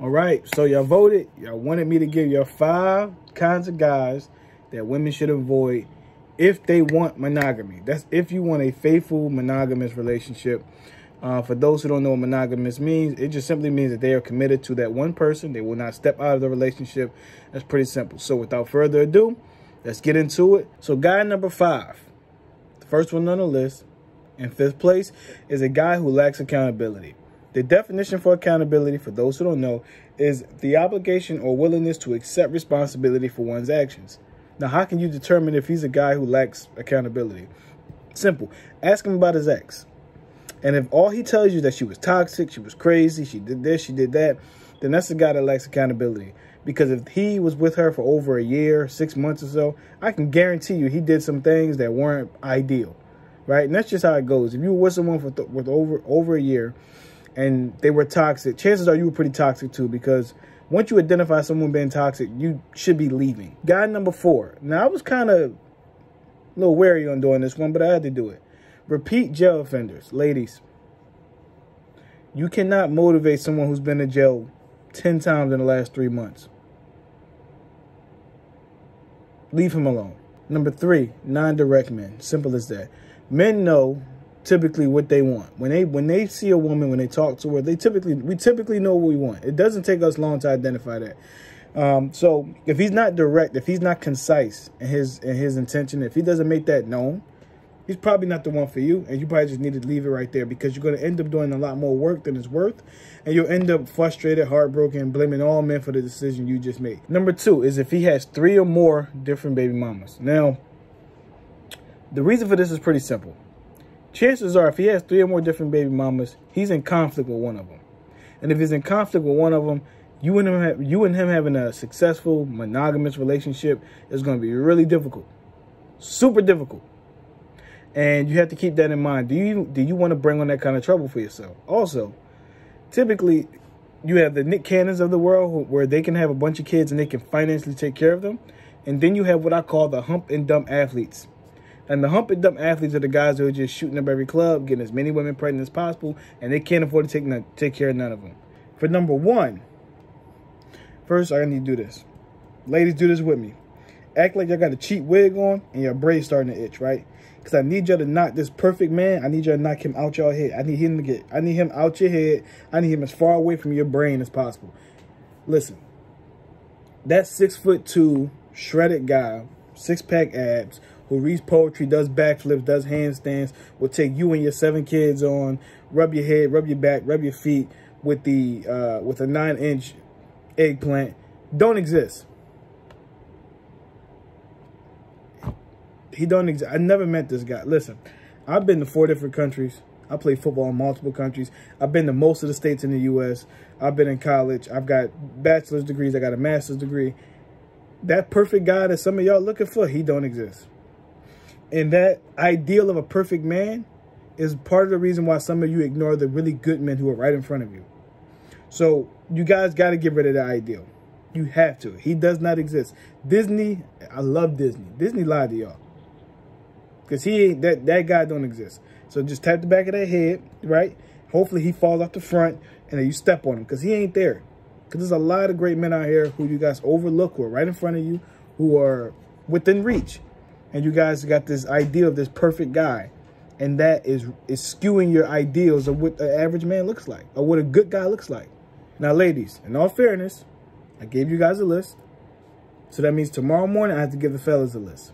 All right, so y'all voted. Y'all wanted me to give y'all five kinds of guys that women should avoid if they want monogamy. That's if you want a faithful monogamous relationship. Uh, for those who don't know what monogamous means, it just simply means that they are committed to that one person. They will not step out of the relationship. That's pretty simple. So without further ado, let's get into it. So guy number five, the first one on the list, in fifth place, is a guy who lacks accountability. The definition for accountability, for those who don't know, is the obligation or willingness to accept responsibility for one's actions. Now, how can you determine if he's a guy who lacks accountability? Simple. Ask him about his ex. And if all he tells you that she was toxic, she was crazy, she did this, she did that, then that's the guy that lacks accountability. Because if he was with her for over a year, six months or so, I can guarantee you he did some things that weren't ideal, right? And that's just how it goes. If you were with someone for with over over a year and they were toxic, chances are you were pretty toxic too because once you identify someone being toxic, you should be leaving. Guy number four. Now, I was kind of a little wary on doing this one, but I had to do it. Repeat jail offenders. Ladies, you cannot motivate someone who's been in jail 10 times in the last three months. Leave him alone. Number three, non-direct men. Simple as that. Men know typically what they want. When they when they see a woman, when they talk to her, they typically we typically know what we want. It doesn't take us long to identify that. Um, so if he's not direct, if he's not concise in his in his intention, if he doesn't make that known, he's probably not the one for you. And you probably just need to leave it right there because you're going to end up doing a lot more work than it's worth. And you'll end up frustrated, heartbroken, blaming all men for the decision you just made. Number two is if he has three or more different baby mamas. Now, the reason for this is pretty simple chances are if he has three or more different baby mamas, he's in conflict with one of them. And if he's in conflict with one of them, you and him, have, you and him having a successful monogamous relationship is going to be really difficult, super difficult. And you have to keep that in mind. Do you do you want to bring on that kind of trouble for yourself? Also, typically, you have the Nick Cannons of the world where they can have a bunch of kids and they can financially take care of them, and then you have what I call the hump and dump athletes and the hump and dump athletes are the guys who are just shooting up every club, getting as many women pregnant as possible, and they can't afford to take none, take care of none of them. For number one, first I need to do this. Ladies, do this with me. Act like y'all got a cheap wig on and your braids starting to itch, right? Because I need y'all to knock this perfect man. I need y'all to knock him out your head. I need him to get. I need him out your head. I need him as far away from your brain as possible. Listen, that six foot two shredded guy, six pack abs, who reads poetry, does backflips, does handstands, will take you and your seven kids on, rub your head, rub your back, rub your feet with the uh, with a nine inch eggplant, don't exist. He don't exist. I never met this guy. Listen, I've been to four different countries. I play football in multiple countries. I've been to most of the states in the U.S. I've been in college. I've got bachelor's degrees. I got a master's degree. That perfect guy that some of y'all looking for, he don't exist. And that ideal of a perfect man is part of the reason why some of you ignore the really good men who are right in front of you. So you guys got to get rid of that ideal. You have to. He does not exist. Disney, I love Disney. Disney lied to y'all. Because he ain't, that, that guy don't exist. So just tap the back of that head, right? Hopefully he falls off the front and then you step on him because he ain't there. Because there's a lot of great men out here who you guys overlook who are right in front of you, who are within reach and you guys got this idea of this perfect guy. And that is is skewing your ideals of what an average man looks like or what a good guy looks like. Now ladies in all fairness i gave you guys a list. So that means tomorrow morning i have to give the fellas a list